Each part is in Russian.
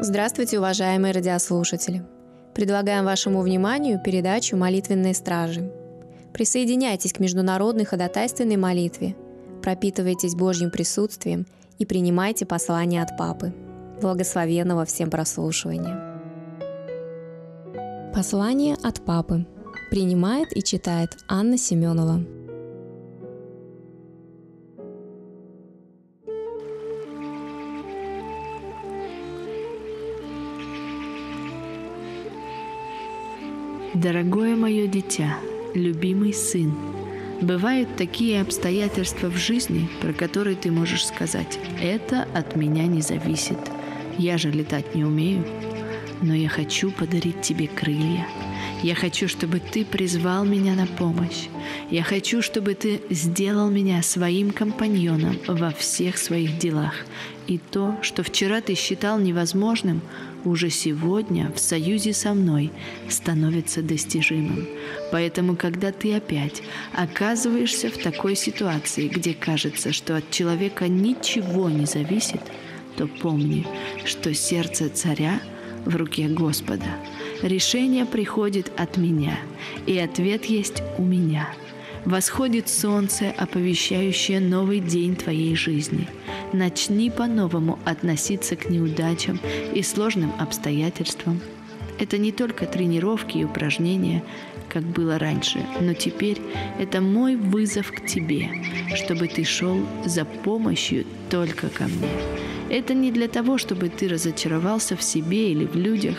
Здравствуйте, уважаемые радиослушатели! Предлагаем вашему вниманию передачу «Молитвенные стражи». Присоединяйтесь к международной ходатайственной молитве, пропитывайтесь Божьим присутствием и принимайте послание от Папы. Благословенного всем прослушивания. Послание от Папы. Принимает и читает Анна Семенова. Дорогое мое дитя, любимый сын, бывают такие обстоятельства в жизни, про которые ты можешь сказать, это от меня не зависит, я же летать не умею, но я хочу подарить тебе крылья. Я хочу, чтобы ты призвал меня на помощь. Я хочу, чтобы ты сделал меня своим компаньоном во всех своих делах. И то, что вчера ты считал невозможным, уже сегодня в союзе со мной становится достижимым. Поэтому, когда ты опять оказываешься в такой ситуации, где кажется, что от человека ничего не зависит, то помни, что сердце царя в руке Господа. Решение приходит от меня, и ответ есть у меня. Восходит солнце, оповещающее новый день твоей жизни. Начни по-новому относиться к неудачам и сложным обстоятельствам. Это не только тренировки и упражнения, как было раньше, но теперь это мой вызов к тебе, чтобы ты шел за помощью только ко мне. Это не для того, чтобы ты разочаровался в себе или в людях,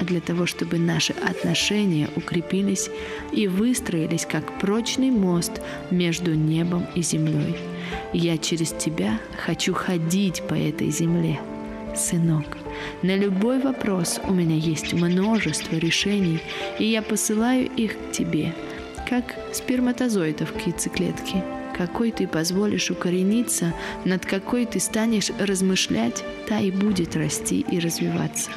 а для того, чтобы наши отношения укрепились и выстроились как прочный мост между небом и землей. Я через тебя хочу ходить по этой земле, сынок. На любой вопрос у меня есть множество решений, и я посылаю их к тебе, как сперматозоидов к яйцеклетке – какой ты позволишь укорениться, над какой ты станешь размышлять, та и будет расти и развиваться.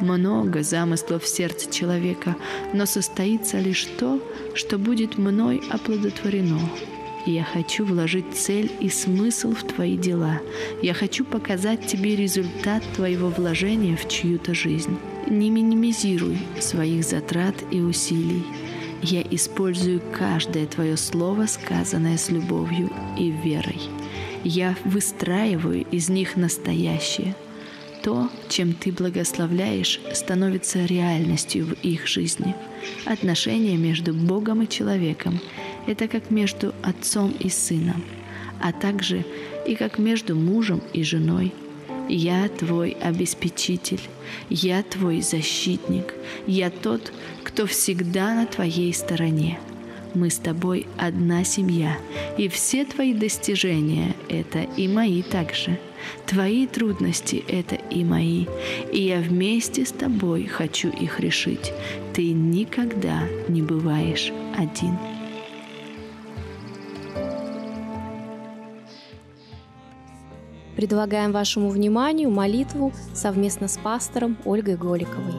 Много замыслов в сердце человека, но состоится лишь то, что будет мной оплодотворено. Я хочу вложить цель и смысл в твои дела. Я хочу показать тебе результат твоего вложения в чью-то жизнь. Не минимизируй своих затрат и усилий. Я использую каждое твое слово, сказанное с любовью и верой. Я выстраиваю из них настоящее. То, чем ты благословляешь, становится реальностью в их жизни. Отношения между Богом и человеком – это как между отцом и сыном, а также и как между мужем и женой – я твой обеспечитель, я твой защитник, я тот, кто всегда на твоей стороне. Мы с тобой одна семья, и все твои достижения — это и мои также. Твои трудности — это и мои, и я вместе с тобой хочу их решить. Ты никогда не бываешь один. Предлагаем вашему вниманию молитву совместно с пастором Ольгой Голиковой.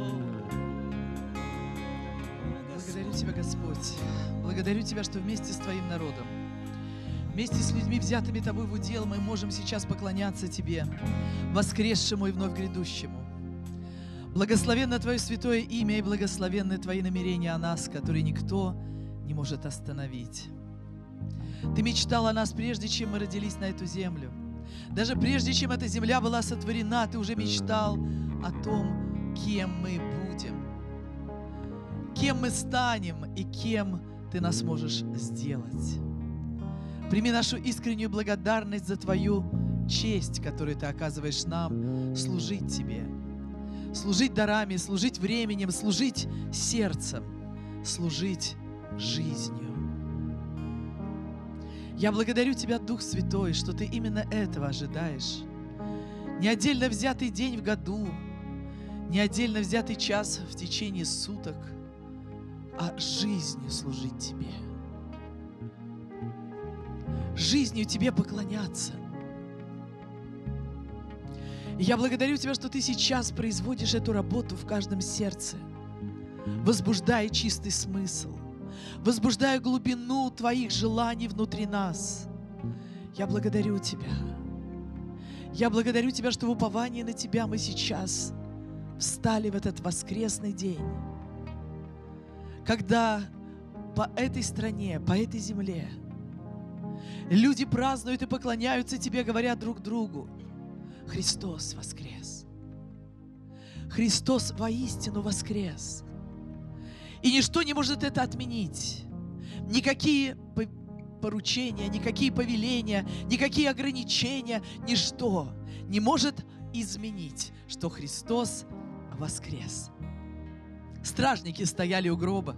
Благодарю Тебя, Господь. Благодарю Тебя, что вместе с Твоим народом, вместе с людьми, взятыми Тобой в удел, мы можем сейчас поклоняться Тебе, воскресшему и вновь грядущему. Благословенно Твое святое имя и благословенны Твои намерения о нас, которые никто не может остановить. Ты мечтал о нас, прежде чем мы родились на эту землю – даже прежде, чем эта земля была сотворена, ты уже мечтал о том, кем мы будем, кем мы станем и кем ты нас можешь сделать. Прими нашу искреннюю благодарность за Твою честь, которую Ты оказываешь нам, служить Тебе, служить дарами, служить временем, служить сердцем, служить жизнью. Я благодарю Тебя, Дух Святой, что Ты именно этого ожидаешь. Не отдельно взятый день в году, не отдельно взятый час в течение суток, а жизнью служить Тебе. Жизнью Тебе поклоняться. И я благодарю Тебя, что Ты сейчас производишь эту работу в каждом сердце, возбуждая чистый смысл, возбуждая глубину Твоих желаний внутри нас. Я благодарю Тебя. Я благодарю Тебя, что в уповании на Тебя мы сейчас встали в этот воскресный день, когда по этой стране, по этой земле люди празднуют и поклоняются Тебе, говорят друг другу, Христос воскрес. Христос воистину воскрес. И ничто не может это отменить. Никакие поручения, никакие повеления, никакие ограничения, ничто не может изменить, что Христос воскрес. Стражники стояли у гроба.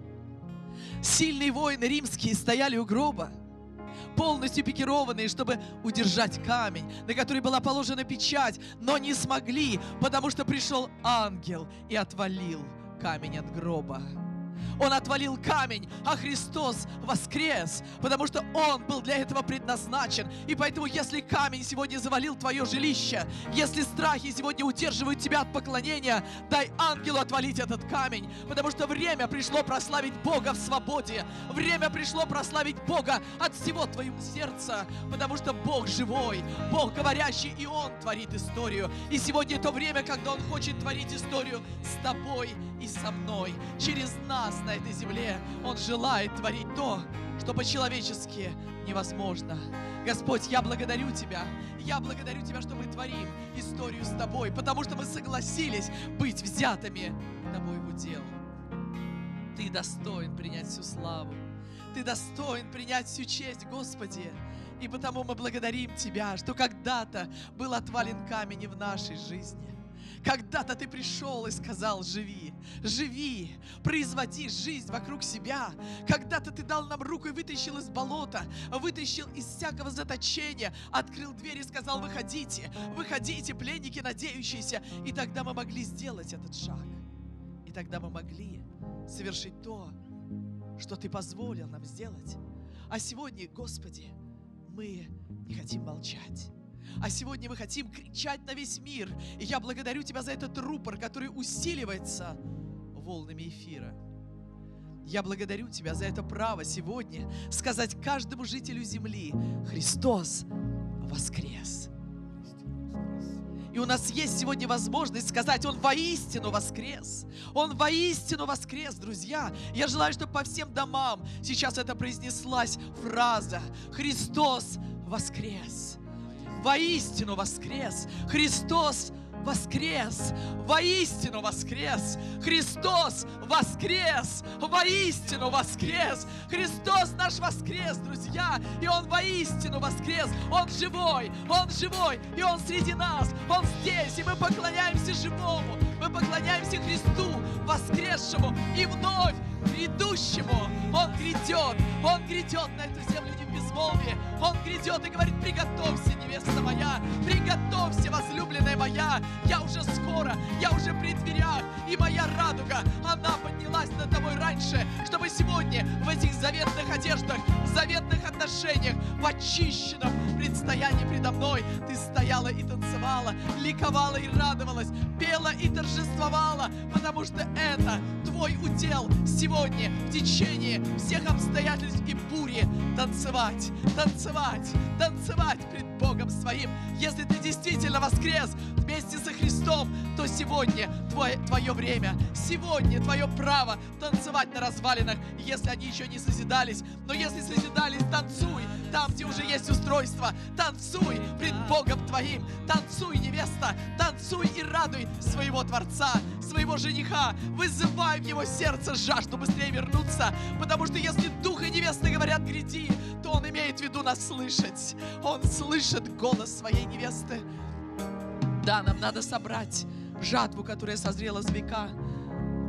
Сильные воины римские стояли у гроба, полностью пикированные, чтобы удержать камень, на который была положена печать, но не смогли, потому что пришел ангел и отвалил камень от гроба. Он отвалил камень, а Христос воскрес, потому что Он был для этого предназначен. И поэтому, если камень сегодня завалил твое жилище, если страхи сегодня удерживают тебя от поклонения, дай ангелу отвалить этот камень, потому что время пришло прославить Бога в свободе. Время пришло прославить Бога от всего твоего сердца, потому что Бог живой, Бог говорящий, и Он творит историю. И сегодня то время, когда Он хочет творить историю с тобой и со мной, через нас на этой земле. Он желает творить то, что по-человечески невозможно. Господь, я благодарю Тебя. Я благодарю Тебя, что мы творим историю с Тобой, потому что мы согласились быть взятыми Тобой в удел. Ты достоин принять всю славу. Ты достоин принять всю честь, Господи. И потому мы благодарим Тебя, что когда-то был отвален камень в нашей жизни. Когда-то ты пришел и сказал, живи, живи, производи жизнь вокруг себя. Когда-то ты дал нам руку и вытащил из болота, вытащил из всякого заточения, открыл дверь и сказал, выходите, выходите, пленники надеющиеся. И тогда мы могли сделать этот шаг. И тогда мы могли совершить то, что ты позволил нам сделать. А сегодня, Господи, мы не хотим молчать. А сегодня мы хотим кричать на весь мир. И я благодарю Тебя за этот рупор, который усиливается волнами эфира. Я благодарю Тебя за это право сегодня сказать каждому жителю земли, Христос воскрес. И у нас есть сегодня возможность сказать, Он воистину воскрес. Он воистину воскрес, друзья. Я желаю, чтобы по всем домам сейчас это произнеслась фраза «Христос воскрес» воистину воскрес. Христос воскрес, воистину воскрес, Христос воскрес, воистину воскрес, Христос наш воскрес, друзья, и Он воистину воскрес, Он живой, Он живой, и Он среди нас, Он здесь, и мы поклоняемся живому, мы поклоняемся Христу, воскресшему и вновь грядущему. Он грядет, Он грядет на эту землю безмолвии, Он грядет и говорит, приготовься, невеста моя, приготовься, возлюбленная моя, я уже скоро, я уже при дверях, и моя радуга, она поднялась над тобой раньше, чтобы сегодня в этих заветных одеждах, в заветных отношениях, в очищенном предстоянии предо мной ты стояла и танцевала, ликовала и радовалась, пела и торжествовала, потому что это твой удел сегодня в течение всех обстоятельств и бури танцевать, танцевать, танцевать пред Богом своим. Если ты действительно воскрес вместе со Христом, то сегодня твое, твое время, сегодня твое право танцевать на развалинах, если они еще не созидались. Но если созидались, танцуй там, где уже есть устройство. Танцуй пред Богом твоим. Танцуй, невеста, танцуй и радуй своего Творца, своего жениха. Вызывай в его сердце жажду быстрее вернуться, потому что если дух и невеста говорят «гряди», то он имеет в виду нас слышать. Он слышит голос своей невесты. Да, нам надо собрать жатву, которая созрела с века.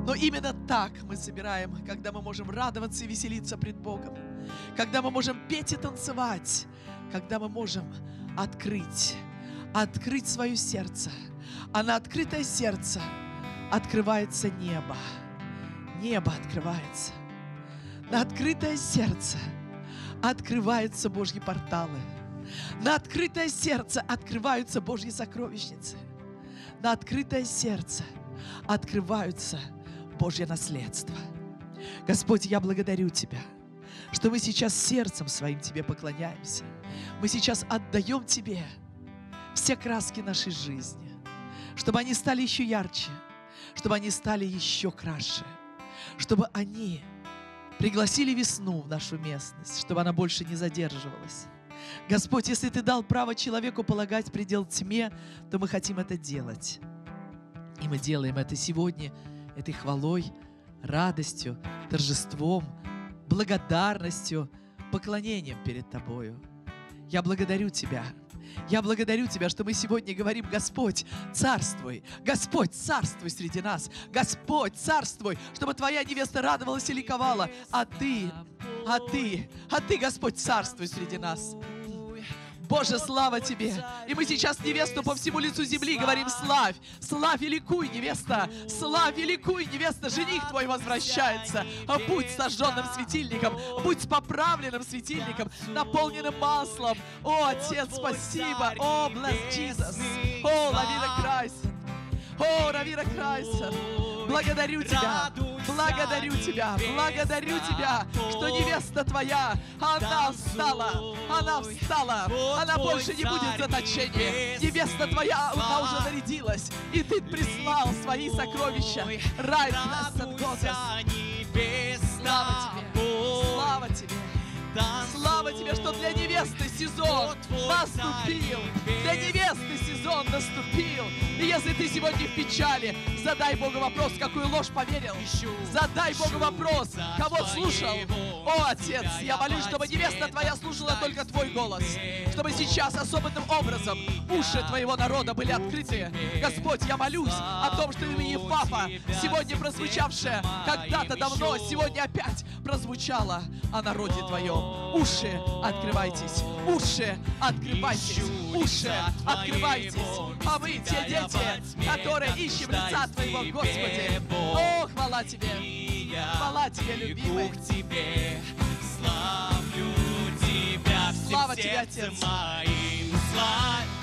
Но именно так мы собираем, когда мы можем радоваться и веселиться пред Богом, когда мы можем петь и танцевать, когда мы можем открыть, открыть свое сердце. А на открытое сердце открывается небо. Небо открывается. На открытое сердце – открываются Божьи порталы. На открытое сердце открываются Божьи сокровищницы. На открытое сердце открываются Божье наследство. Господь, я благодарю Тебя, что мы сейчас сердцем своим Тебе поклоняемся. Мы сейчас отдаем Тебе все краски нашей жизни, чтобы они стали еще ярче, чтобы они стали еще краше, чтобы они пригласили весну в нашу местность, чтобы она больше не задерживалась. Господь, если Ты дал право человеку полагать предел тьме, то мы хотим это делать. И мы делаем это сегодня этой хвалой, радостью, торжеством, благодарностью, поклонением перед Тобою. Я благодарю Тебя. Я благодарю Тебя, что мы сегодня говорим, Господь, царствуй, Господь, царствуй среди нас, Господь, царствуй, чтобы Твоя невеста радовалась и ликовала, а Ты, а Ты, а Ты, Господь, царствуй среди нас. Боже, слава Тебе! И мы сейчас невесту по всему лицу земли говорим, славь, славь и ликуй, невеста, славь и ликуй, невеста, жених твой возвращается. А Будь сожженным светильником, будь поправленным светильником, наполненным маслом. О, Отец, спасибо! О, bless Jesus! О, Лавина Крайсер! О, Равира Крайсер! Благодарю Тебя, благодарю Тебя, благодарю Тебя, что невеста Твоя, она встала, она встала, она больше не будет в заточении. Невеста Твоя, она уже нарядилась, и Ты прислал свои сокровища. Goodness. Слава Тебе, слава Тебе. Слава Тебе, что для невесты сезон наступил. Для невесты сезон наступил. И если ты сегодня в печали, задай Богу вопрос, какую ложь поверил. Задай Богу вопрос, кого слушал. О, Отец, я молюсь, чтобы невеста Твоя слушала только Твой голос. Чтобы сейчас особенным образом уши Твоего народа были открыты. Господь, я молюсь о том, что имя Папа, сегодня прозвучавшее когда-то давно, сегодня опять прозвучало о народе Твоем. Уши открывайтесь, уши открывайтесь, уши открывайтесь. А мы те дети, которые ищем лица Твоего, Господи. О, хвала Тебе, хвала Тебе, любимый. Тебе славлю Тебя всем Слава Тебе, Отец. моим. Славь,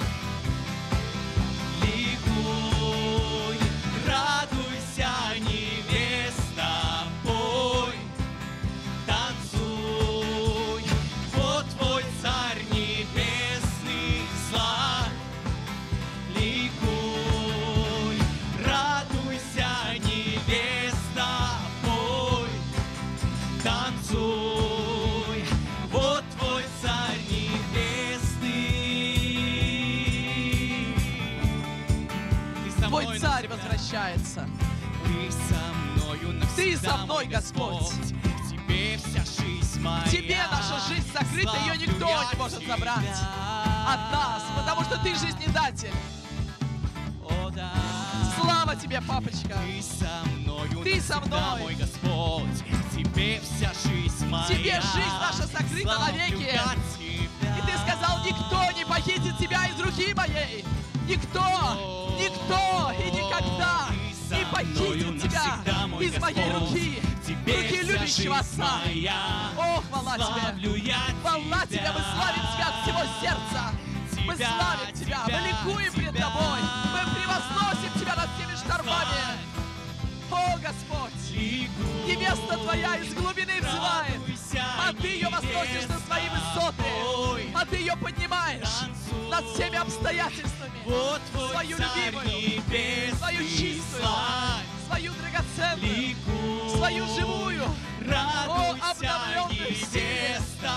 Господь. В тебе вся жизнь моя. В Тебе наша жизнь сокрыта, ее никто не может забрать от нас, потому что Ты жизнедатель. О, да. Слава Тебе, папочка. Ты со мною Ты со мной. мой Господь. Тебе вся жизнь моя. Тебе жизнь наша сокрыта навеки. И Ты сказал, никто не похитит Тебя из руки моей. Никто, никто и никогда не похитит Тебя из моей руки, руки любящего Отца. О, хвала Тебе. Я Хвала Тебе, мы славим Тебя от всего сердца. Мы Тебя, славим Тебя, мы Тебя, ликуем пред Тебя. Тобой. Мы превозносим Тебя над всеми штормами. О, Господь, невеста Твоя из глубины взывает, а Ты ее возносишь на свои высоты, а Ты ее поднимаешь над всеми обстоятельствами, Вот свою любимую, свою чистую, свою драгоценную, ликуй, свою живую, радуйся, обновленную в невеста,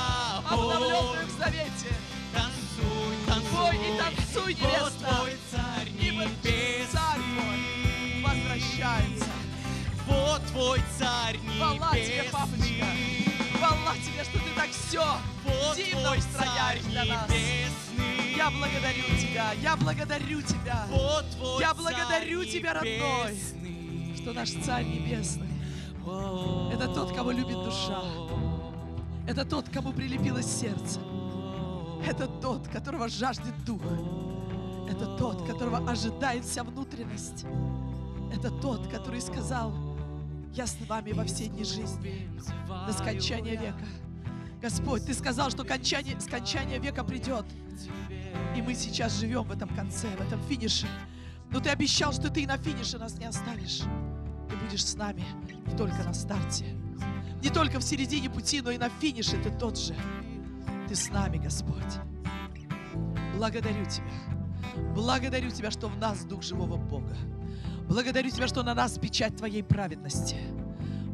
обновленную в завете. танцуй, танцуй, и танцуй, вот невеста, твой царь ибо царь твой небесный, возвращается. вот твой царь Хвала тебе, папочка. небесный, Хвала тебе, что ты так все вот дивно устрояешь царь для нас. небесный, Я благодарю тебя, я благодарю тебя, вот твой Я царь благодарю тебя, родной, небесный. Что наш Царь Небесный – это тот, кого любит душа. Это тот, кому прилепилось сердце. Это тот, которого жаждет дух. Это тот, которого ожидает вся внутренность. Это тот, который сказал, я с вами во все дни жизни, до скончания века. Господь, Ты сказал, что кончание, скончание века придет. И мы сейчас живем в этом конце, в этом финише. Но Ты обещал, что Ты и на финише нас не оставишь. Ты будешь с нами не только на старте, не только в середине пути, но и на финише Ты тот же. Ты с нами, Господь. Благодарю Тебя. Благодарю Тебя, что в нас Дух живого Бога. Благодарю Тебя, что на нас печать Твоей праведности.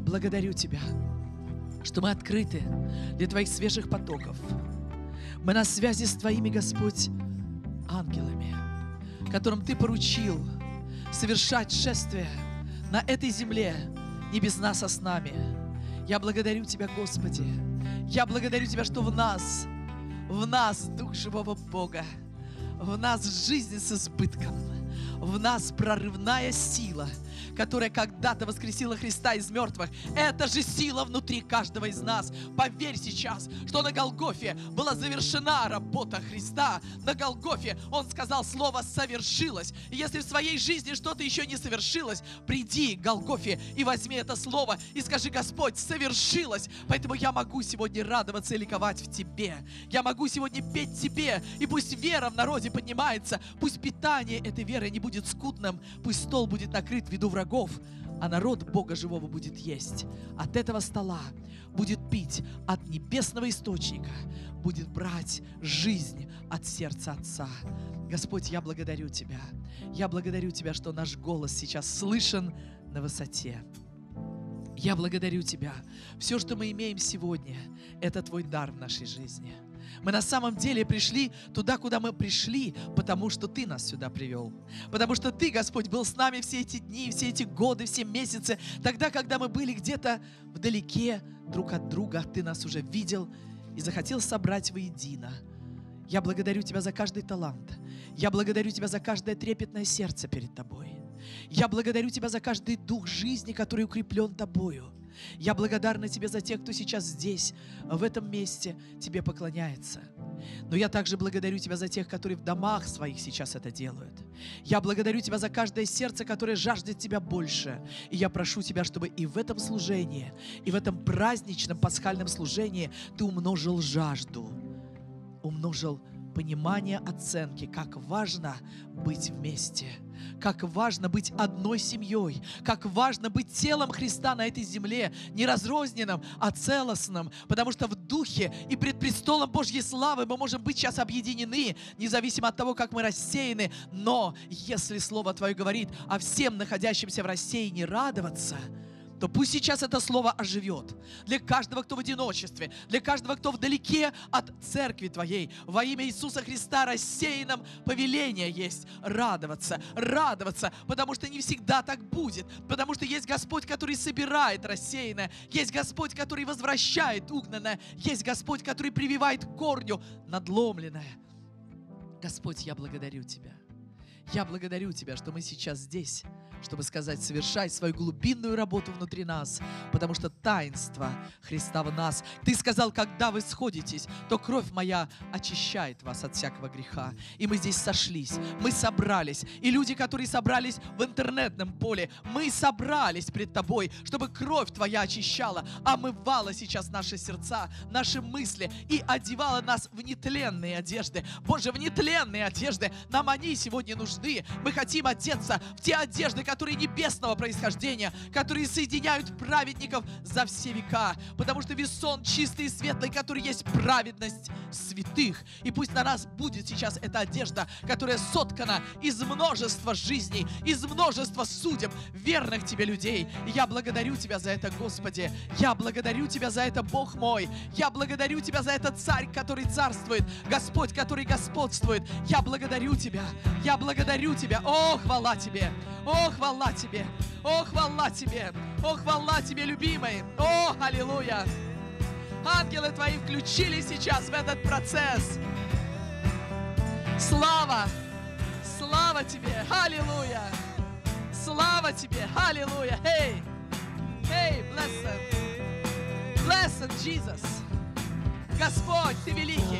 Благодарю Тебя, что мы открыты для Твоих свежих потоков. Мы на связи с Твоими, Господь, ангелами, которым Ты поручил совершать шествие на этой земле, не без нас, а с нами. Я благодарю Тебя, Господи. Я благодарю Тебя, что в нас, в нас Дух живого Бога, в нас жизнь с избытком, в нас прорывная сила, которая когда-то воскресила Христа из мертвых. Это же сила внутри каждого из нас. Поверь сейчас, что на Голгофе была завершена работа Христа. На Голгофе Он сказал слово «совершилось». И если в своей жизни что-то еще не совершилось, приди к Голгофе и возьми это слово и скажи, Господь, совершилось. Поэтому я могу сегодня радоваться и ликовать в Тебе. Я могу сегодня петь Тебе. И пусть вера в народе поднимается. Пусть питание этой веры не будет скудным. Пусть стол будет накрыт в виду врагов, а народ Бога живого будет есть. От этого стола будет пить от небесного источника, будет брать жизнь от сердца Отца. Господь, я благодарю Тебя. Я благодарю Тебя, что наш голос сейчас слышен на высоте. Я благодарю Тебя. Все, что мы имеем сегодня, это Твой дар в нашей жизни. Мы на самом деле пришли туда, куда мы пришли, потому что Ты нас сюда привел. Потому что Ты, Господь, был с нами все эти дни, все эти годы, все месяцы. Тогда, когда мы были где-то вдалеке друг от друга, Ты нас уже видел и захотел собрать воедино. Я благодарю Тебя за каждый талант. Я благодарю Тебя за каждое трепетное сердце перед Тобой. Я благодарю Тебя за каждый дух жизни, который укреплен Тобою. Я благодарна Тебе за тех, кто сейчас здесь, в этом месте, Тебе поклоняется. Но я также благодарю Тебя за тех, которые в домах своих сейчас это делают. Я благодарю Тебя за каждое сердце, которое жаждет Тебя больше. И я прошу Тебя, чтобы и в этом служении, и в этом праздничном пасхальном служении Ты умножил жажду, умножил понимание оценки, как важно быть вместе, как важно быть одной семьей, как важно быть телом Христа на этой земле, не разрозненным, а целостным, потому что в духе и пред престолом Божьей славы мы можем быть сейчас объединены, независимо от того, как мы рассеяны, но если Слово Твое говорит о всем находящимся в рассеянии радоваться – то пусть сейчас это слово оживет. Для каждого, кто в одиночестве, для каждого, кто вдалеке от церкви Твоей, во имя Иисуса Христа рассеянном повеление есть радоваться, радоваться, потому что не всегда так будет, потому что есть Господь, который собирает рассеянное, есть Господь, который возвращает угнанное, есть Господь, который прививает корню надломленное. Господь, я благодарю Тебя. Я благодарю Тебя, что мы сейчас здесь, чтобы сказать, совершай свою глубинную работу внутри нас, потому что таинство Христа в нас. Ты сказал, когда вы сходитесь, то кровь моя очищает вас от всякого греха. И мы здесь сошлись, мы собрались. И люди, которые собрались в интернетном поле, мы собрались пред Тобой, чтобы кровь Твоя очищала, омывала сейчас наши сердца, наши мысли и одевала нас в нетленные одежды. Боже, в нетленные одежды. Нам они сегодня нужны. Мы хотим одеться в те одежды, которые небесного происхождения, которые соединяют праведников за все века. Потому что весон чистый и светлый, который есть праведность святых. И пусть на нас будет сейчас эта одежда, которая соткана из множества жизней, из множества судеб верных Тебе людей. Я благодарю Тебя за это, Господи. Я благодарю Тебя за это, Бог мой. Я благодарю Тебя за это, Царь, который царствует, Господь, который господствует. Я благодарю Тебя. Я благодарю Тебя. О, хвала Тебе. О, хвала Тебе! О, хвала Тебе! О, хвала Тебе, любимый! О, аллилуйя! Ангелы Твои включились сейчас в этот процесс. Слава! Слава Тебе! Аллилуйя! Слава Тебе! Аллилуйя! Hey! Hey, blessed! Blessed Jesus! Господь, Ты великий!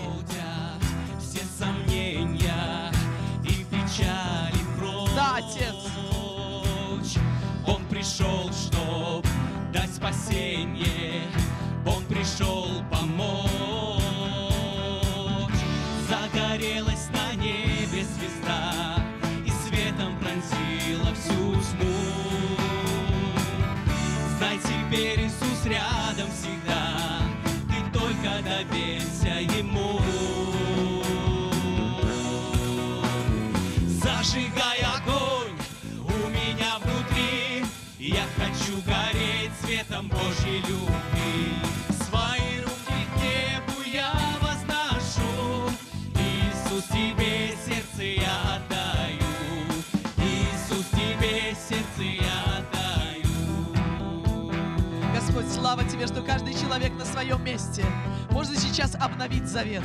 Все сомнения и печали. Да, Отец. Пришел, чтоб дать спасение. Он пришел помочь. Загорелась на небе звезда и светом пронзила всю тьму. Знай теперь Иисус рядом всегда, ты только доверься что каждый человек на своем месте может сейчас обновить завет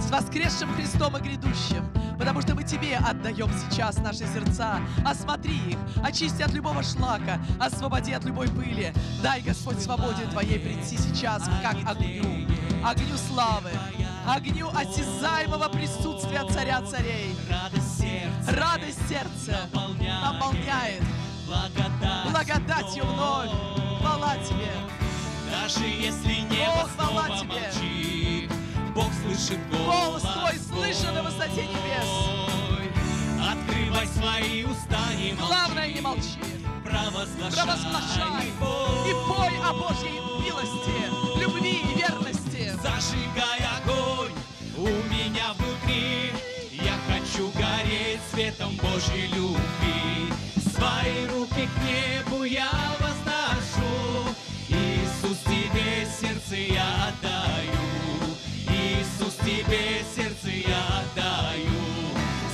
с воскресшим Христом и грядущим. Потому что мы Тебе отдаем сейчас наши сердца. Осмотри их, очисти от любого шлака, освободи от любой пыли. Дай, Господь, свободе Твоей прийти сейчас, как огню. Огню славы, огню осязаемого присутствия Царя Царей. Радость сердца наполняет, наполняет благодать благодатью вновь. Хвала Тебе. Даже если небо О, снова Тебе. молчит, Бог слышит Голос голос Твой слышен на высоте небес. Открывай свои уста, не молчи. Главное, не молчи. Провозглашай, Провозглашай и пой о Божьей милости, любви и верности. Зажигай огонь у меня внутри. Я хочу гореть светом Божьей любви. Свои руки к небу я. Иисус, тебе сердце я отдаю. Иисус, тебе сердце я отдаю.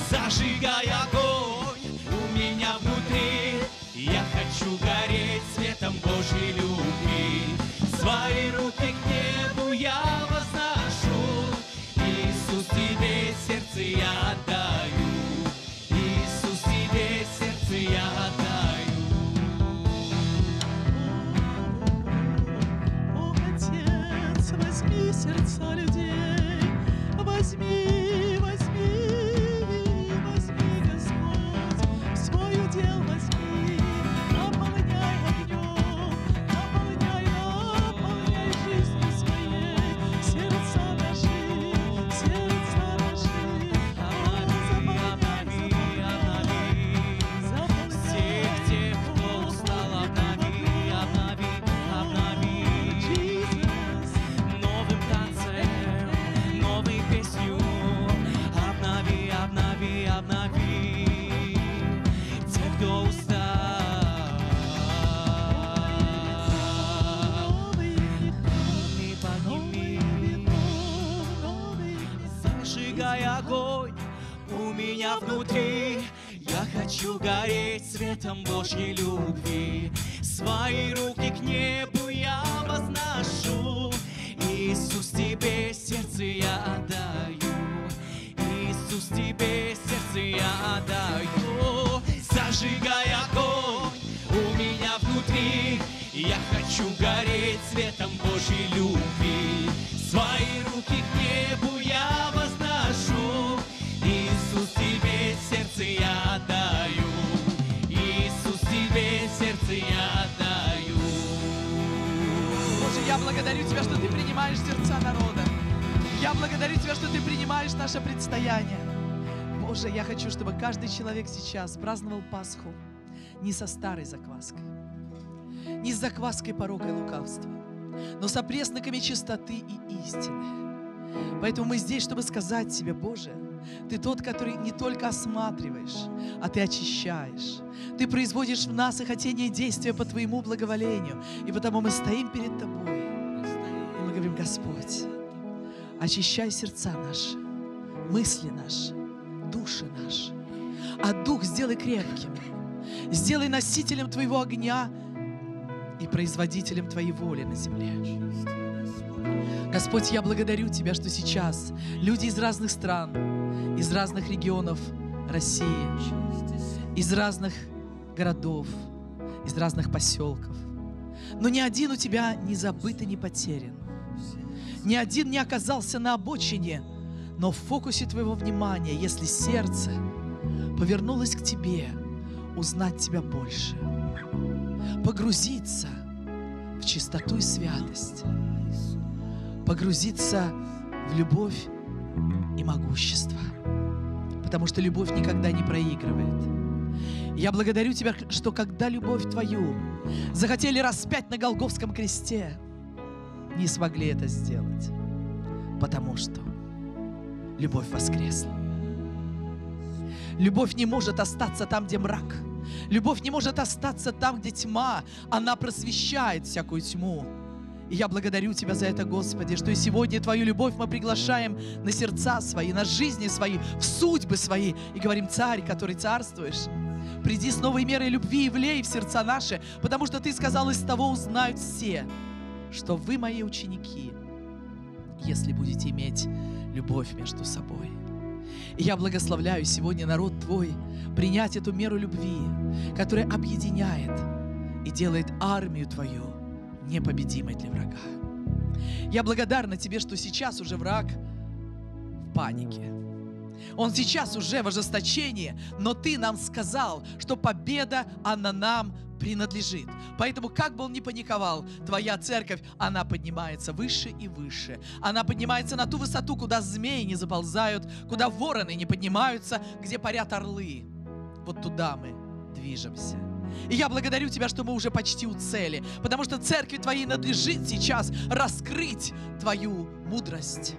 Зажигай огонь у меня внутри. Я хочу гореть светом Божьей любви. Свои руки к небу я возношу. Иисус, тебе сердце я отдаю. Возьми сердца Зажигай огонь у меня внутри. Я хочу гореть светом Божьей любви. Свои руки к небу я возношу. Иисус, тебе сердце я отдаю. Иисус, тебе сердце я отдаю. Зажигай огонь у меня внутри. Я хочу гореть светом Божьей любви. Свои руки к небу отдаю Иисус, тебе сердце я отдаю Боже, я благодарю Тебя, что Ты принимаешь сердца народа. Я благодарю Тебя, что Ты принимаешь наше предстояние. Боже, я хочу, чтобы каждый человек сейчас праздновал Пасху не со старой закваской, не с закваской порока и лукавства, но с опресноками чистоты и истины. Поэтому мы здесь, чтобы сказать Тебе, Боже, Ты тот, который не только осматриваешь, а Ты очищаешь. Ты производишь в нас и хотение и действия по Твоему благоволению. И потому мы стоим перед Тобой. И мы говорим, Господь, очищай сердца наши, мысли наши, души наши. А дух сделай крепким. Сделай носителем Твоего огня и производителем Твоей воли на земле. Господь, я благодарю Тебя, что сейчас люди из разных стран, из разных регионов России, из разных городов, из разных поселков. Но ни один у Тебя не забыт и не потерян. Ни один не оказался на обочине, но в фокусе Твоего внимания, если сердце повернулось к Тебе, узнать Тебя больше, погрузиться в чистоту и святость, погрузиться в любовь и могущество, потому что любовь никогда не проигрывает. Я благодарю Тебя, что когда любовь Твою захотели распять на Голговском кресте, не смогли это сделать, потому что любовь воскресла. Любовь не может остаться там, где мрак. Любовь не может остаться там, где тьма. Она просвещает всякую тьму. И я благодарю Тебя за это, Господи, что и сегодня Твою любовь мы приглашаем на сердца свои, на жизни свои, в судьбы свои. И говорим, Царь, который царствуешь, приди с новой мерой любви и влей в сердца наши, потому что Ты сказал, из того узнают все, что вы мои ученики, если будете иметь любовь между собой. И я благословляю сегодня народ Твой принять эту меру любви, которая объединяет и делает армию Твою непобедимой для врага. Я благодарна Тебе, что сейчас уже враг в панике. Он сейчас уже в ожесточении, но Ты нам сказал, что победа, она нам принадлежит. Поэтому, как бы он ни паниковал, твоя церковь, она поднимается выше и выше. Она поднимается на ту высоту, куда змеи не заползают, куда вороны не поднимаются, где парят орлы. Вот туда мы движемся. И я благодарю Тебя, что мы уже почти у цели, потому что церкви Твоей надлежит сейчас раскрыть Твою мудрость,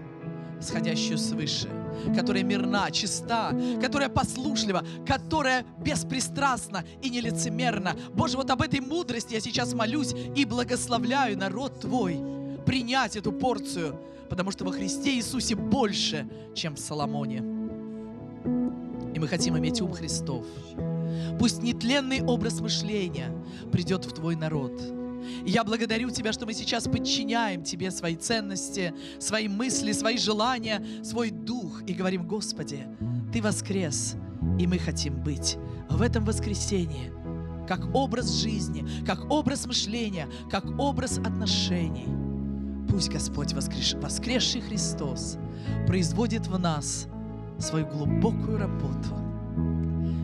сходящую свыше, которая мирна, чиста, которая послушлива, которая беспристрастна и нелицемерна. Боже, вот об этой мудрости я сейчас молюсь и благословляю народ Твой принять эту порцию, потому что во Христе Иисусе больше, чем в Соломоне. И мы хотим иметь ум Христов. Пусть нетленный образ мышления придет в Твой народ. И я благодарю Тебя, что мы сейчас подчиняем Тебе свои ценности, свои мысли, свои желания, свой дух и говорим, Господи, Ты воскрес, и мы хотим быть в этом воскресении как образ жизни, как образ мышления, как образ отношений. Пусть Господь, воскреш... воскресший Христос, производит в нас свою глубокую работу –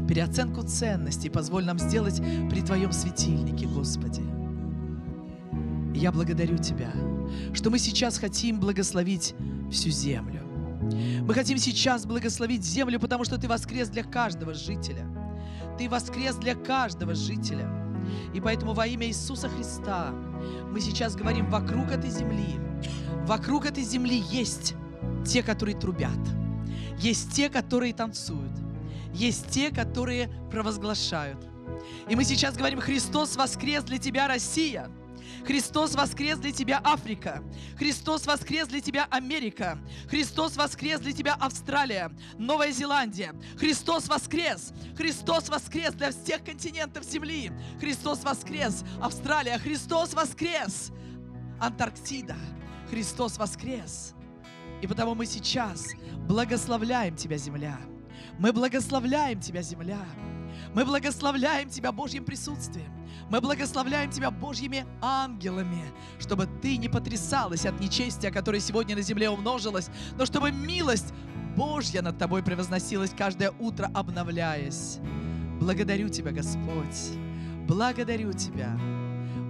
переоценку ценностей позволь нам сделать при Твоем светильнике, Господи. Я благодарю Тебя, что мы сейчас хотим благословить всю землю. Мы хотим сейчас благословить землю, потому что Ты воскрес для каждого жителя. Ты воскрес для каждого жителя. И поэтому во имя Иисуса Христа мы сейчас говорим вокруг этой земли. Вокруг этой земли есть те, которые трубят. Есть те, которые танцуют есть те, которые провозглашают. И мы сейчас говорим, Христос воскрес для тебя, Россия. Христос воскрес для тебя, Африка. Христос воскрес для тебя, Америка. Христос воскрес для тебя, Австралия, Новая Зеландия. Христос воскрес. Христос воскрес для всех континентов Земли. Христос воскрес, Австралия. Христос воскрес, Антарктида. Христос воскрес. И потому мы сейчас благословляем тебя, земля. Мы благословляем Тебя, земля. Мы благословляем Тебя Божьим присутствием. Мы благословляем Тебя Божьими ангелами, чтобы Ты не потрясалась от нечестия, которое сегодня на земле умножилось, но чтобы милость Божья над Тобой превозносилась каждое утро, обновляясь. Благодарю Тебя, Господь. Благодарю Тебя.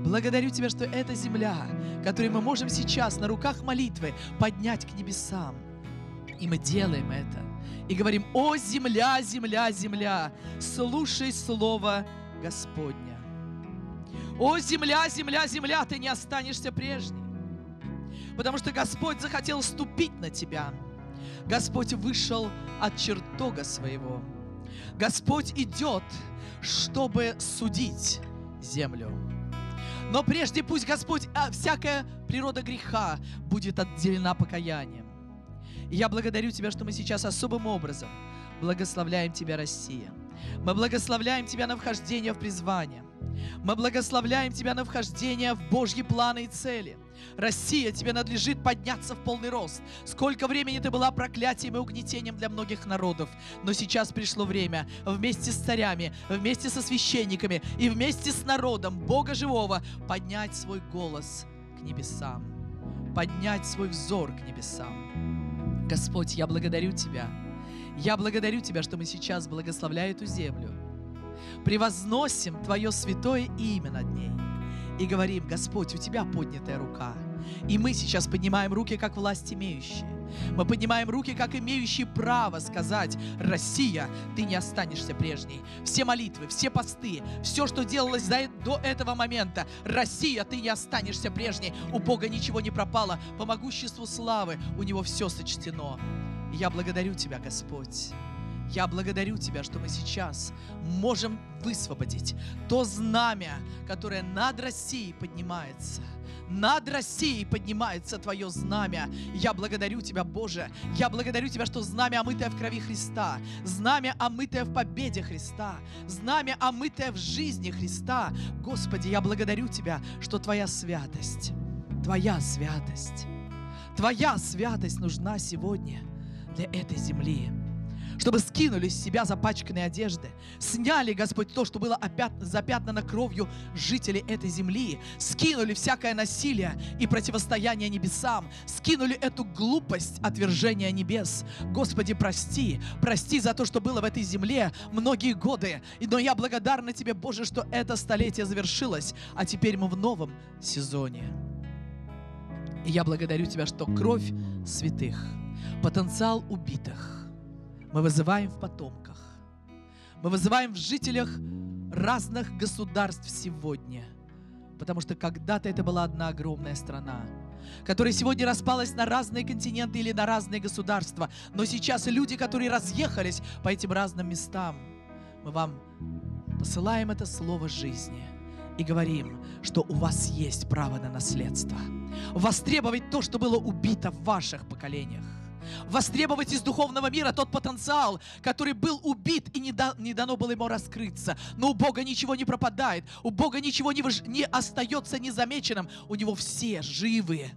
Благодарю Тебя, что эта земля, которую мы можем сейчас на руках молитвы поднять к небесам. И мы делаем это и говорим, о земля, земля, земля, слушай слово Господня. О земля, земля, земля, ты не останешься прежней. Потому что Господь захотел ступить на тебя. Господь вышел от чертога своего. Господь идет, чтобы судить землю. Но прежде пусть Господь, а всякая природа греха будет отделена покаянием. И я благодарю Тебя, что мы сейчас особым образом благословляем Тебя, Россия. Мы благословляем Тебя на вхождение в призвание. Мы благословляем Тебя на вхождение в Божьи планы и цели. Россия, тебе надлежит подняться в полный рост. Сколько времени ты была проклятием и угнетением для многих народов. Но сейчас пришло время вместе с царями, вместе со священниками и вместе с народом Бога Живого поднять свой голос к небесам, поднять свой взор к небесам. Господь, я благодарю Тебя. Я благодарю Тебя, что мы сейчас, благословляя эту землю, превозносим Твое святое имя над ней и говорим, Господь, у Тебя поднятая рука. И мы сейчас поднимаем руки, как власть имеющие. Мы поднимаем руки, как имеющие право сказать, Россия, ты не останешься прежней. Все молитвы, все посты, все, что делалось до этого момента, Россия, ты не останешься прежней. У Бога ничего не пропало. По могуществу славы у Него все сочтено. Я благодарю Тебя, Господь. Я благодарю Тебя, что мы сейчас можем высвободить то знамя, которое над Россией поднимается. Над Россией поднимается Твое знамя. Я благодарю Тебя, Боже. Я благодарю Тебя, что знамя, омытое в крови Христа, знамя, омытое в победе Христа, знамя, омытое в жизни Христа. Господи, я благодарю Тебя, что Твоя святость, Твоя святость, Твоя святость нужна сегодня для этой земли чтобы скинули с себя запачканные одежды, сняли, Господь, то, что было запятнано кровью жителей этой земли, скинули всякое насилие и противостояние небесам, скинули эту глупость отвержения небес. Господи, прости, прости за то, что было в этой земле многие годы, но я благодарна Тебе, Боже, что это столетие завершилось, а теперь мы в новом сезоне. И я благодарю Тебя, что кровь святых, потенциал убитых, мы вызываем в потомках. Мы вызываем в жителях разных государств сегодня. Потому что когда-то это была одна огромная страна, которая сегодня распалась на разные континенты или на разные государства. Но сейчас люди, которые разъехались по этим разным местам, мы вам посылаем это слово жизни и говорим, что у вас есть право на наследство. Востребовать то, что было убито в ваших поколениях востребовать из духовного мира тот потенциал, который был убит и не, да, не дано было ему раскрыться. Но у Бога ничего не пропадает, у Бога ничего не, не остается незамеченным, у Него все живые.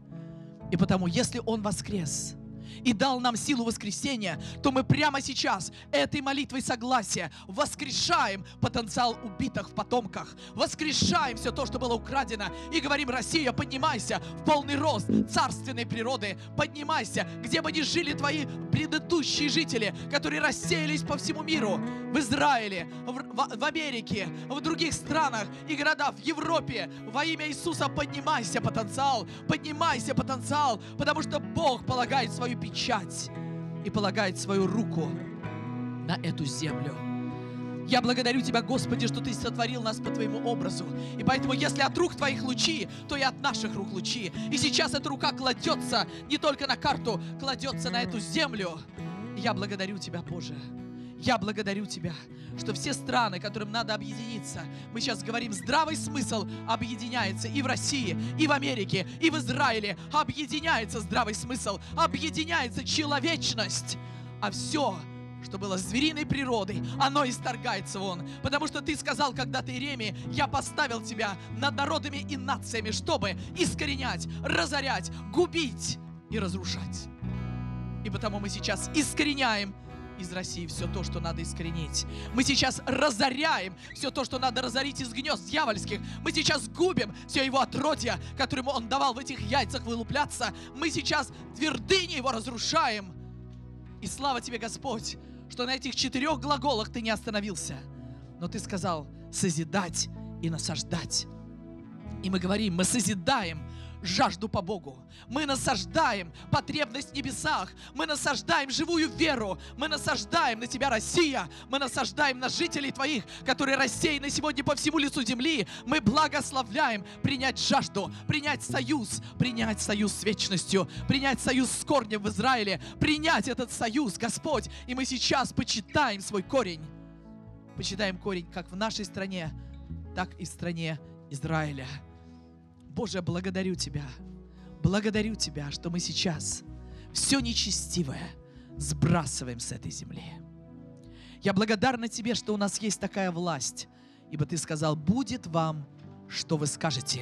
И потому, если Он воскрес, и дал нам силу воскресения, то мы прямо сейчас этой молитвой согласия воскрешаем потенциал убитых в потомках, воскрешаем все то, что было украдено, и говорим, Россия, поднимайся в полный рост царственной природы, поднимайся, где бы ни жили твои предыдущие жители, которые рассеялись по всему миру, в Израиле, в, в, Америке, в других странах и городах, в Европе, во имя Иисуса поднимайся потенциал, поднимайся потенциал, потому что Бог полагает свою печать и полагает свою руку на эту землю. Я благодарю Тебя, Господи, что Ты сотворил нас по Твоему образу. И поэтому, если от рук Твоих лучи, то и от наших рук лучи. И сейчас эта рука кладется не только на карту, кладется на эту землю. И я благодарю Тебя, Боже. Я благодарю Тебя, что все страны, которым надо объединиться, мы сейчас говорим, здравый смысл объединяется и в России, и в Америке, и в Израиле. Объединяется здравый смысл, объединяется человечность. А все, что было звериной природой, оно исторгается вон. Потому что ты сказал когда-то Иеремии, я поставил тебя над народами и нациями, чтобы искоренять, разорять, губить и разрушать. И потому мы сейчас искореняем из России все то, что надо искоренить. Мы сейчас разоряем все то, что надо разорить из гнезд дьявольских. Мы сейчас губим все его отродья, которым он давал в этих яйцах вылупляться. Мы сейчас твердыни его разрушаем. И слава тебе, Господь, что на этих четырех глаголах ты не остановился. Но ты сказал созидать и насаждать. И мы говорим, мы созидаем жажду по Богу. Мы насаждаем потребность в небесах. Мы насаждаем живую веру. Мы насаждаем на Тебя, Россия. Мы насаждаем на жителей Твоих, которые рассеяны сегодня по всему лицу земли. Мы благословляем принять жажду, принять союз, принять союз с вечностью, принять союз с корнем в Израиле, принять этот союз, Господь. И мы сейчас почитаем свой корень. Почитаем корень как в нашей стране, так и в стране Израиля. Боже, благодарю Тебя. Благодарю Тебя, что мы сейчас все нечестивое сбрасываем с этой земли. Я благодарна Тебе, что у нас есть такая власть, ибо Ты сказал, будет вам, что вы скажете.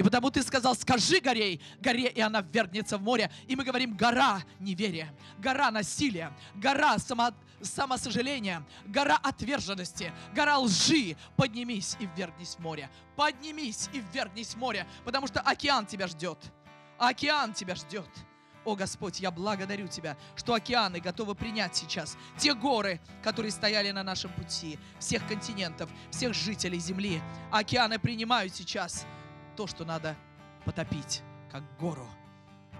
И потому ты сказал, скажи горей, горе, и она ввергнется в море. И мы говорим, гора неверия, гора насилия, гора само, самосожаления, гора отверженности, гора лжи. Поднимись и ввергнись в море. Поднимись и ввергнись в море, потому что океан тебя ждет. Океан тебя ждет. О Господь, я благодарю Тебя, что океаны готовы принять сейчас те горы, которые стояли на нашем пути, всех континентов, всех жителей Земли. Океаны принимают сейчас то, что надо потопить, как гору.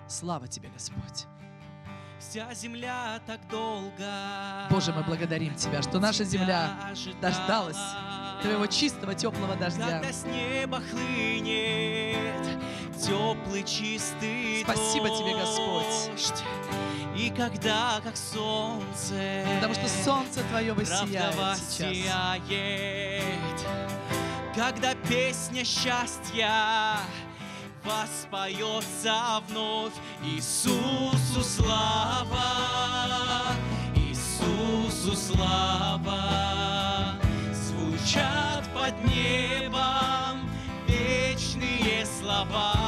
Слава Тебе, Господь. Вся земля так долго. Боже, мы благодарим Тебя, что наша земля дождалась Твоего чистого, теплого дождя. Когда с неба хлынет теплый, чистый Спасибо тебе, Господь. дождь. И когда, как солнце, Потому что солнце Твое воссияет сейчас. воссияет, когда песня счастья воспоется вновь. Иисусу слава, Иисусу слава, звучат под небом вечные слова.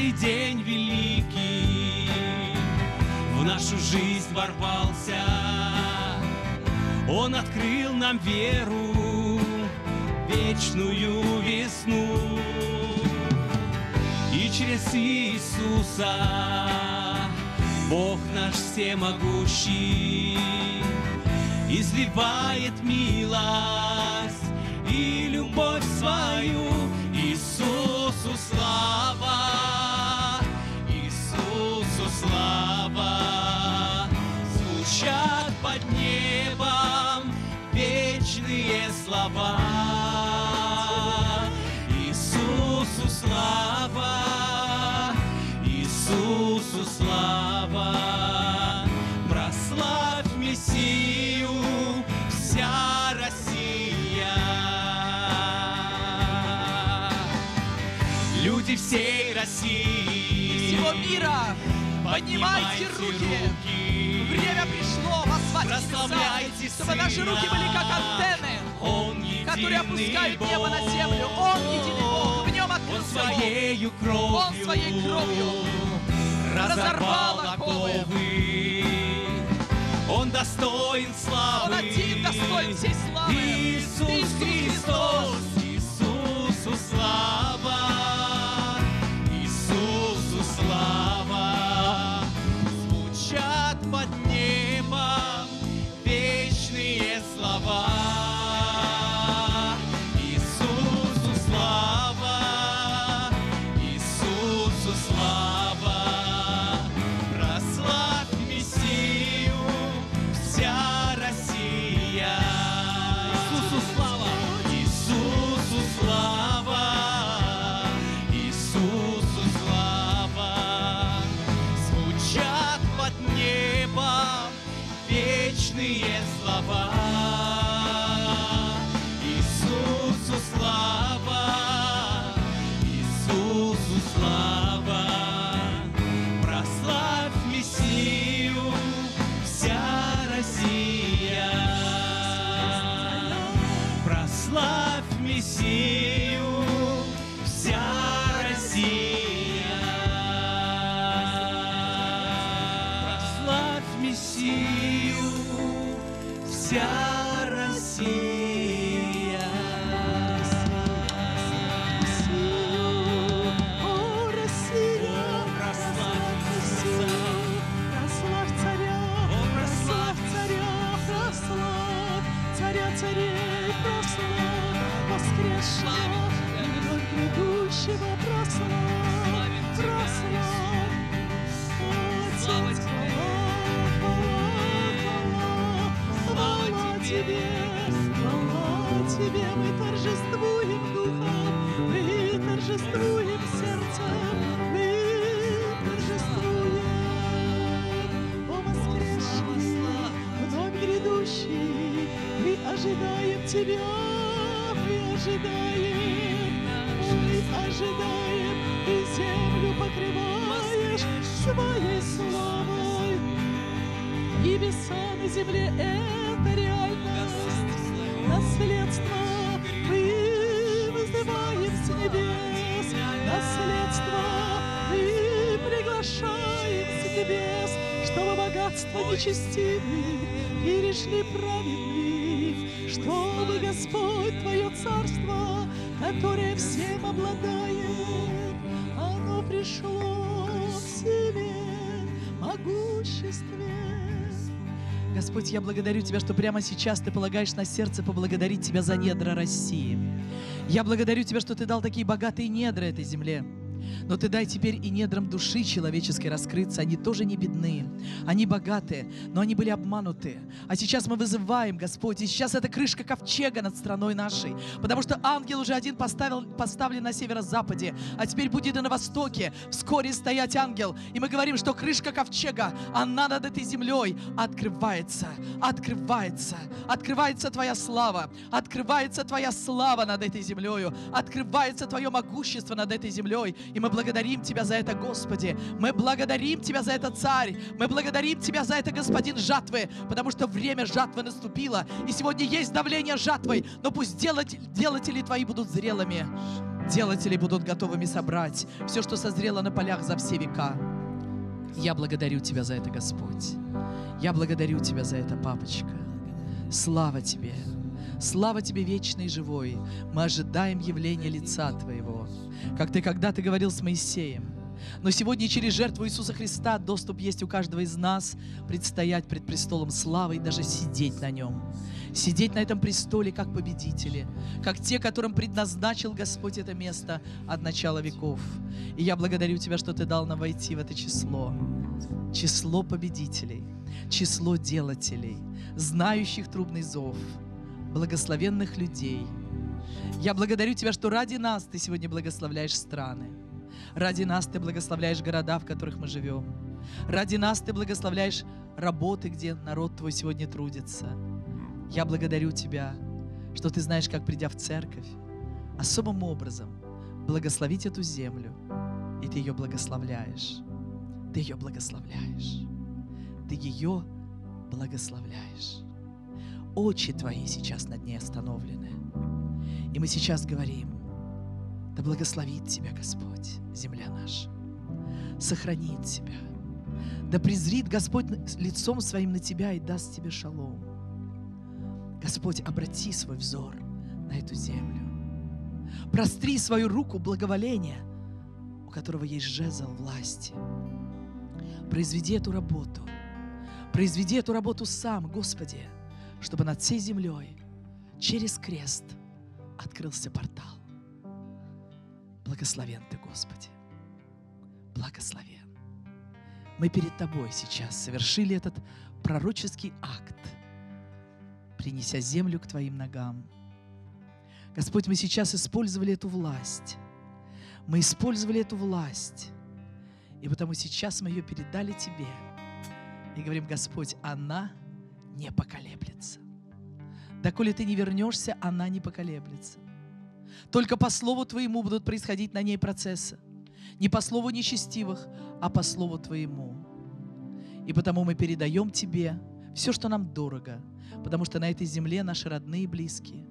Сей день великий в нашу жизнь ворвался. Он открыл нам веру, вечную весну. И через Иисуса Бог наш всемогущий изливает милость и любовь свою Иисусу слава, Иисусу слава, Иисусу слава, прославь Мессию вся Россия. Люди всей России, Всего мира. Поднимайте руки. Время пришло Прославляйте чтобы наши руки были как антенны, которые опускают небо на землю. Он единый Бог, в нем Бог. своею кровью, Он своей кровью разорвал оковы. Он достоин славы. Он один достоин всей славы. Иисус Иисус Христос, Иисусу слава, царей, прославь воскресшего и вновь грядущего, прославь. Слава Отец, хвала, хвала, хвала, тебе. хвала тебе, мы торжествуем духом, мы торжествуем сердцем, мы торжествуем. О воскресший, вновь грядущий, Тебя, мы ожидаем, мы ожидаем, и землю покрываешь своей славой. Небеса на земле — это реальность, наследство мы вызываем с небес, наследство мы приглашаем с небес, чтобы богатство нечестивых перешли праведных, чтобы Господь Твое царство, которое всем обладает, оно пришло в силе, могуществе, Господь, я благодарю Тебя, что прямо сейчас Ты полагаешь на сердце поблагодарить Тебя за недра России. Я благодарю Тебя, что Ты дал такие богатые недра этой земле. Но Ты дай теперь и недрам души человеческой раскрыться. Они тоже не бедны, они богатые, но они были обмануты. А сейчас мы вызываем, Господь, и сейчас это крышка ковчега над страной нашей. Потому что ангел уже один поставил, поставлен на северо-западе, а теперь будет и на востоке. Вскоре стоять ангел. И мы говорим, что крышка ковчега, она над этой землей открывается, открывается, открывается Твоя слава, открывается Твоя слава над этой землей, открывается Твое могущество над этой землей. И мы благодарим Тебя за это, Господи. Мы благодарим Тебя за это, Царь. Мы благодарим Тебя за это, Господин жатвы, потому что время жатвы наступило. И сегодня есть давление жатвой, но пусть делать, делатели Твои будут зрелыми. Делатели будут готовыми собрать все, что созрело на полях за все века. Я благодарю Тебя за это, Господь. Я благодарю Тебя за это, папочка. Слава Тебе. Слава Тебе вечный и живой. Мы ожидаем явления лица Твоего, как Ты когда-то говорил с Моисеем. Но сегодня через жертву Иисуса Христа доступ есть у каждого из нас предстоять пред престолом славы и даже сидеть на нем. Сидеть на этом престоле как победители, как те, которым предназначил Господь это место от начала веков. И я благодарю Тебя, что Ты дал нам войти в это число. Число победителей, число делателей, знающих трубный зов, благословенных людей. Я благодарю Тебя, что ради нас Ты сегодня благословляешь страны. Ради нас Ты благословляешь города, в которых мы живем. Ради нас Ты благословляешь работы, где народ Твой сегодня трудится. Я благодарю Тебя, что Ты знаешь, как придя в церковь, особым образом благословить эту землю, и Ты ее благословляешь. Ты ее благословляешь. Ты ее благословляешь. Очи Твои сейчас над ней остановлены. И мы сейчас говорим, да благословит Тебя Господь, земля наша. Сохранит Тебя. Да презрит Господь лицом своим на Тебя и даст Тебе шалом. Господь, обрати свой взор на эту землю. Простри свою руку благоволения, у которого есть жезл власти. Произведи эту работу. Произведи эту работу сам, Господи, чтобы над всей землей через крест открылся портал. Благословен Ты, Господи. Благословен. Мы перед Тобой сейчас совершили этот пророческий акт, принеся землю к Твоим ногам. Господь, мы сейчас использовали эту власть. Мы использовали эту власть. И потому сейчас мы ее передали Тебе. И говорим, Господь, она не поколеблется. Доколе ты не вернешься, она не поколеблется. Только по слову Твоему будут происходить на ней процессы. Не по слову нечестивых, а по слову Твоему. И потому мы передаем Тебе все, что нам дорого, потому что на этой земле наши родные и близкие,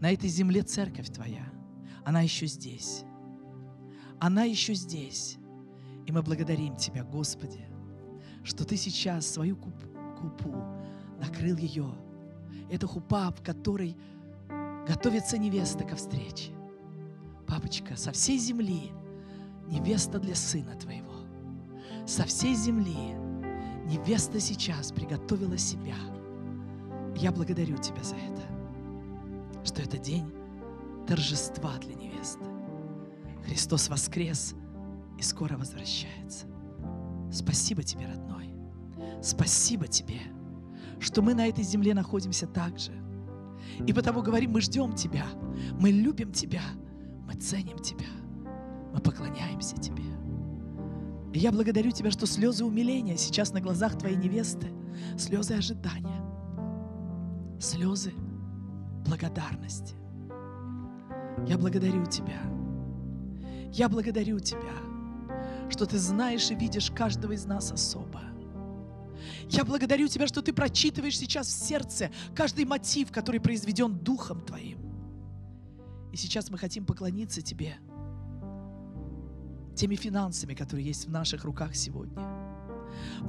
на этой земле церковь Твоя, она еще здесь. Она еще здесь. И мы благодарим Тебя, Господи, что Ты сейчас свою купу накрыл ее. Это хупа, в которой готовится невеста ко встрече. Папочка, со всей земли невеста для сына твоего. Со всей земли невеста сейчас приготовила себя. Я благодарю тебя за это, что это день торжества для невесты. Христос воскрес и скоро возвращается. Спасибо тебе, родной. Спасибо тебе, что мы на этой земле находимся так же. И потому говорим, мы ждем Тебя, мы любим Тебя, мы ценим Тебя, мы поклоняемся Тебе. И я благодарю Тебя, что слезы умиления сейчас на глазах Твоей невесты, слезы ожидания, слезы благодарности. Я благодарю Тебя. Я благодарю Тебя, что Ты знаешь и видишь каждого из нас особо. Я благодарю Тебя, что Ты прочитываешь сейчас в сердце каждый мотив, который произведен Духом Твоим. И сейчас мы хотим поклониться Тебе теми финансами, которые есть в наших руках сегодня.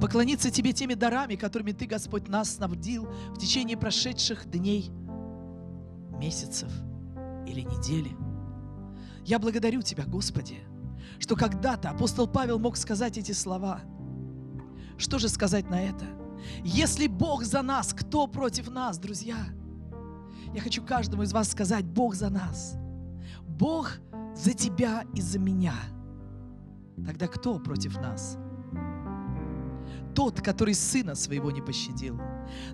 Поклониться Тебе теми дарами, которыми Ты, Господь, нас снабдил в течение прошедших дней, месяцев или недели. Я благодарю Тебя, Господи, что когда-то апостол Павел мог сказать эти слова – что же сказать на это? Если Бог за нас, кто против нас, друзья? Я хочу каждому из вас сказать, Бог за нас. Бог за тебя и за меня. Тогда кто против нас? Тот, который сына своего не пощадил,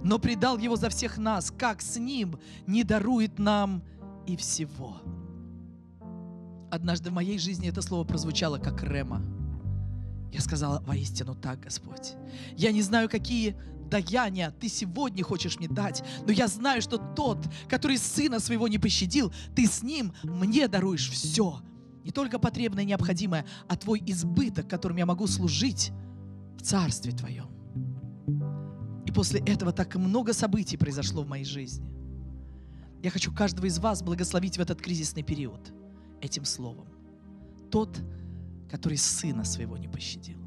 но предал его за всех нас, как с ним не дарует нам и всего. Однажды в моей жизни это слово прозвучало как рема. Я сказала, воистину так, Господь. Я не знаю, какие даяния ты сегодня хочешь мне дать, но я знаю, что тот, который сына своего не пощадил, ты с ним мне даруешь все. Не только потребное и необходимое, а твой избыток, которым я могу служить в Царстве Твоем. И после этого так много событий произошло в моей жизни. Я хочу каждого из вас благословить в этот кризисный период этим словом. Тот, который сына своего не пощадил,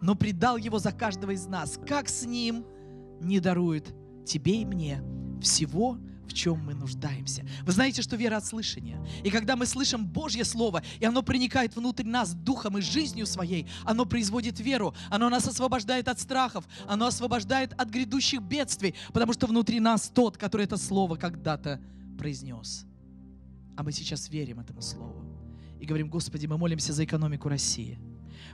но предал его за каждого из нас, как с ним не дарует тебе и мне всего, в чем мы нуждаемся. Вы знаете, что вера от слышания. И когда мы слышим Божье Слово, и оно проникает внутрь нас духом и жизнью своей, оно производит веру, оно нас освобождает от страхов, оно освобождает от грядущих бедствий, потому что внутри нас тот, который это Слово когда-то произнес. А мы сейчас верим этому Слову. И говорим, Господи, мы молимся за экономику России –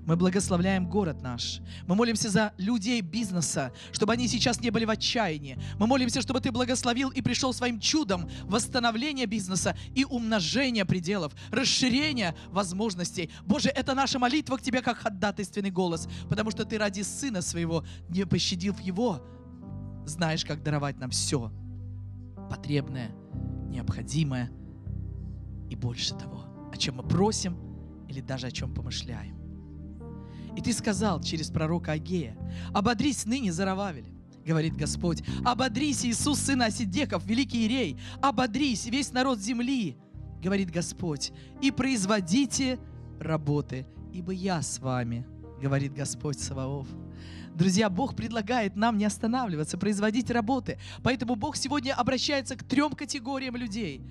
мы благословляем город наш. Мы молимся за людей бизнеса, чтобы они сейчас не были в отчаянии. Мы молимся, чтобы Ты благословил и пришел своим чудом восстановления бизнеса и умножения пределов, расширения возможностей. Боже, это наша молитва к Тебе как ходатайственный голос, потому что Ты ради Сына Своего, не пощадив Его, знаешь, как даровать нам все потребное, необходимое и больше того, чем мы просим или даже о чем помышляем. И ты сказал через пророка Агея, ободрись ныне Зарававель, говорит Господь, ободрись, Иисус, сын Осидеков, великий Ирей, ободрись, весь народ земли, говорит Господь, и производите работы, ибо я с вами, говорит Господь Саваоф. Друзья, Бог предлагает нам не останавливаться, производить работы. Поэтому Бог сегодня обращается к трем категориям людей.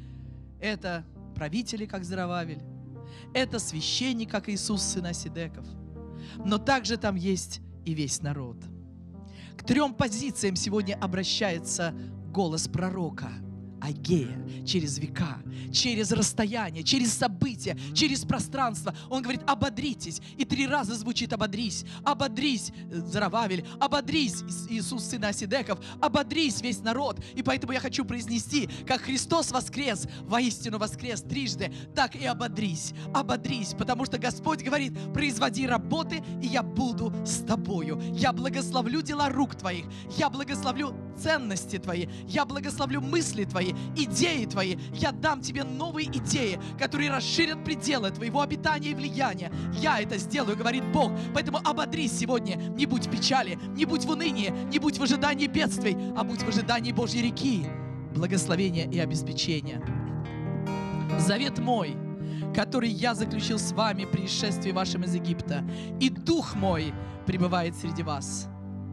Это правители, как Зарававель, это священник, как Иисус, сын Осидеков – но также там есть и весь народ. К трем позициям сегодня обращается голос пророка – Агея через века, через расстояние, через события, через пространство. Он говорит, ободритесь. И три раза звучит ободрись, ободрись, Зарававель, ободрись, Иисус, сын Осидеков, ободрись весь народ. И поэтому я хочу произнести, как Христос воскрес, воистину воскрес трижды, так и ободрись, ободрись, потому что Господь говорит, производи работы, и я буду с тобою. Я благословлю дела рук твоих, я благословлю ценности твои, я благословлю мысли твои, идеи твои. Я дам тебе новые идеи, которые расширят пределы твоего обитания и влияния. Я это сделаю, говорит Бог. Поэтому ободрись сегодня. Не будь в печали, не будь в унынии, не будь в ожидании бедствий, а будь в ожидании Божьей реки, благословения и обеспечения. Завет мой, который я заключил с вами при исшествии вашем из Египта, и Дух мой пребывает среди вас.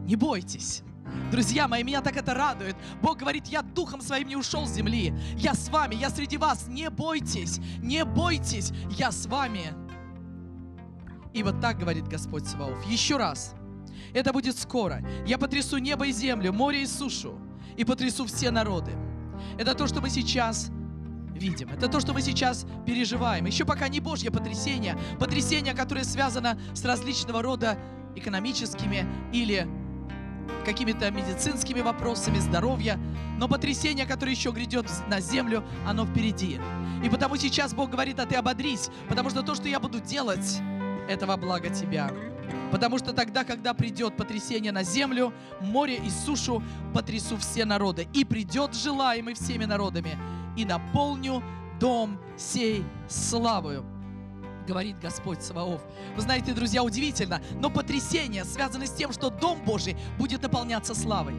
Не бойтесь, Друзья мои, меня так это радует. Бог говорит, я духом своим не ушел с земли. Я с вами, я среди вас. Не бойтесь, не бойтесь, я с вами. И вот так говорит Господь Саваоф. Еще раз. Это будет скоро. Я потрясу небо и землю, море и сушу. И потрясу все народы. Это то, что мы сейчас видим. Это то, что мы сейчас переживаем. Еще пока не Божье потрясение. Потрясение, которое связано с различного рода экономическими или какими-то медицинскими вопросами здоровья, но потрясение, которое еще грядет на землю, оно впереди. И потому сейчас Бог говорит, а ты ободрись, потому что то, что я буду делать, это во благо тебя. Потому что тогда, когда придет потрясение на землю, море и сушу, потрясу все народы. И придет желаемый всеми народами, и наполню дом сей славою говорит Господь Саваоф. Вы знаете, друзья, удивительно, но потрясение связано с тем, что Дом Божий будет наполняться славой,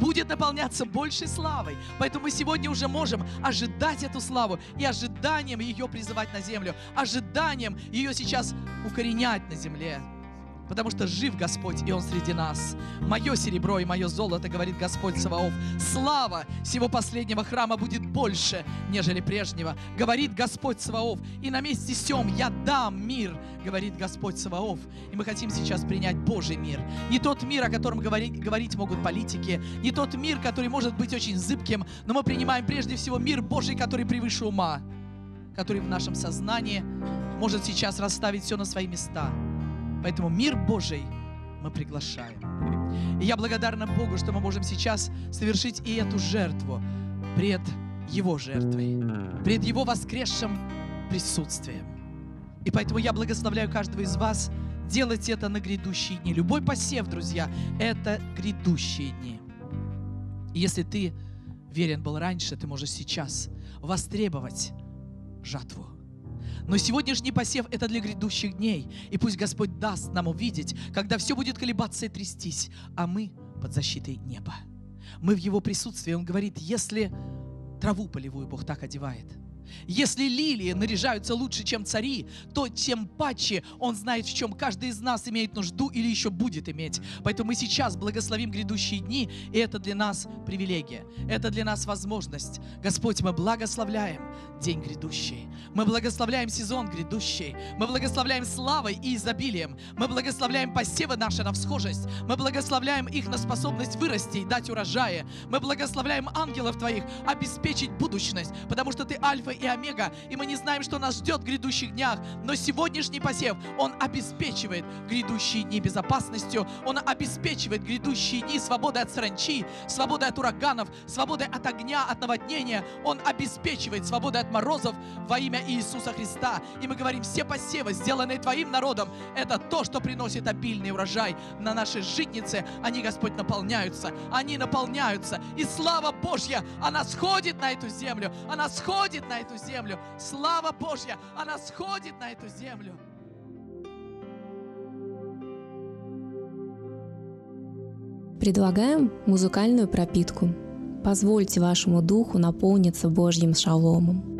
будет наполняться большей славой. Поэтому мы сегодня уже можем ожидать эту славу и ожиданием ее призывать на землю, ожиданием ее сейчас укоренять на земле. Потому что жив Господь, и Он среди нас. Мое серебро и мое золото, говорит Господь Саваоф. Слава всего последнего храма будет больше, нежели прежнего, говорит Господь Саваоф. И на месте сем я дам мир, говорит Господь Саваоф. И мы хотим сейчас принять Божий мир. Не тот мир, о котором говорить, говорить могут политики, не тот мир, который может быть очень зыбким, но мы принимаем прежде всего мир Божий, который превыше ума, который в нашем сознании может сейчас расставить все на свои места. Поэтому мир Божий мы приглашаем. И я благодарна Богу, что мы можем сейчас совершить и эту жертву пред Его жертвой, пред Его воскресшим присутствием. И поэтому я благословляю каждого из вас делать это на грядущие дни. Любой посев, друзья, это грядущие дни. Если ты верен был раньше, ты можешь сейчас востребовать жатву. Но сегодняшний посев – это для грядущих дней. И пусть Господь даст нам увидеть, когда все будет колебаться и трястись, а мы под защитой неба. Мы в Его присутствии. Он говорит, если траву полевую Бог так одевает – если лилии наряжаются лучше, чем цари, то тем паче Он знает, в чем каждый из нас имеет нужду или еще будет иметь. Поэтому мы сейчас благословим грядущие дни, и это для нас привилегия, это для нас возможность. Господь, мы благословляем день грядущий, мы благословляем сезон грядущий, мы благословляем славой и изобилием, мы благословляем посевы наши на всхожесть, мы благословляем их на способность вырасти и дать урожая, мы благословляем ангелов Твоих обеспечить будущность, потому что Ты альфа и омега, и мы не знаем, что нас ждет в грядущих днях, но сегодняшний посев, он обеспечивает грядущие дни безопасностью, он обеспечивает грядущие дни свободы от саранчи, свободы от ураганов, свободы от огня, от наводнения, он обеспечивает свободу от морозов во имя Иисуса Христа. И мы говорим, все посевы, сделанные Твоим народом, это то, что приносит обильный урожай на нашей житнице. Они, Господь, наполняются, они наполняются. И слава Божья, она сходит на эту землю, она сходит эту землю. Слава Божья, она сходит на эту землю. Предлагаем музыкальную пропитку. Позвольте вашему духу наполниться Божьим шаломом.